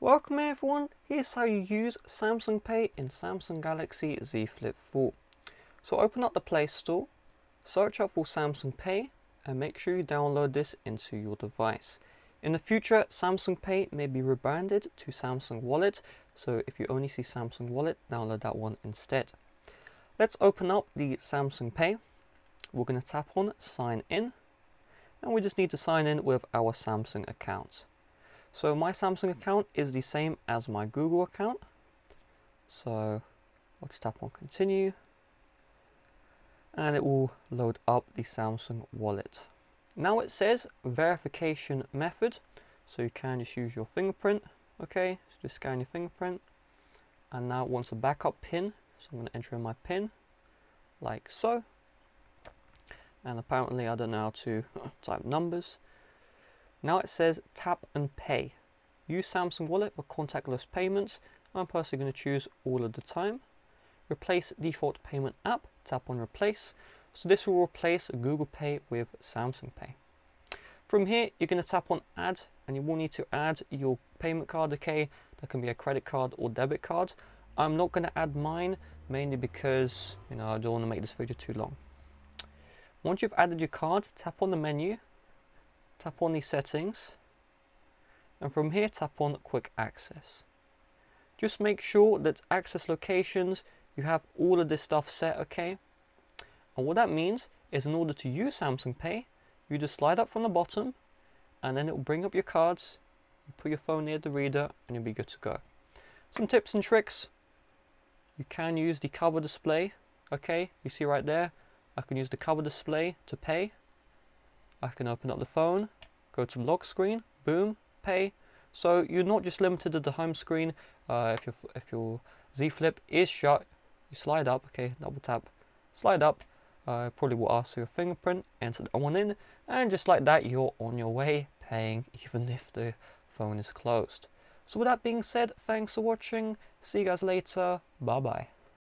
Welcome everyone, here's how you use Samsung Pay in Samsung Galaxy Z Flip 4. So open up the Play Store, search up for Samsung Pay and make sure you download this into your device. In the future, Samsung Pay may be rebranded to Samsung Wallet, so if you only see Samsung Wallet, download that one instead. Let's open up the Samsung Pay. We're going to tap on Sign In, and we just need to sign in with our Samsung account. So my Samsung account is the same as my Google account. So let's tap on continue and it will load up the Samsung wallet. Now it says verification method. So you can just use your fingerprint. Okay, so just scan your fingerprint. And now it wants a backup pin. So I'm going to enter in my pin like so. And apparently I don't know how to type numbers. Now it says tap and pay. Use Samsung Wallet for contactless payments. I'm personally going to choose all of the time. Replace default payment app. Tap on replace. So this will replace Google Pay with Samsung Pay. From here, you're going to tap on add and you will need to add your payment card, okay? That can be a credit card or debit card. I'm not going to add mine mainly because, you know, I don't want to make this video too long. Once you've added your card, tap on the menu tap on the settings and from here tap on quick access. Just make sure that access locations you have all of this stuff set okay and what that means is in order to use Samsung Pay you just slide up from the bottom and then it will bring up your cards you put your phone near the reader and you'll be good to go. Some tips and tricks you can use the cover display okay you see right there I can use the cover display to pay I can open up the phone, go to lock screen, boom, pay. So you're not just limited to the home screen. Uh, if your if your Z Flip is shut, you slide up. Okay, double tap, slide up. Uh, probably will ask for your fingerprint, enter that one in, and just like that, you're on your way paying, even if the phone is closed. So with that being said, thanks for watching. See you guys later. Bye bye.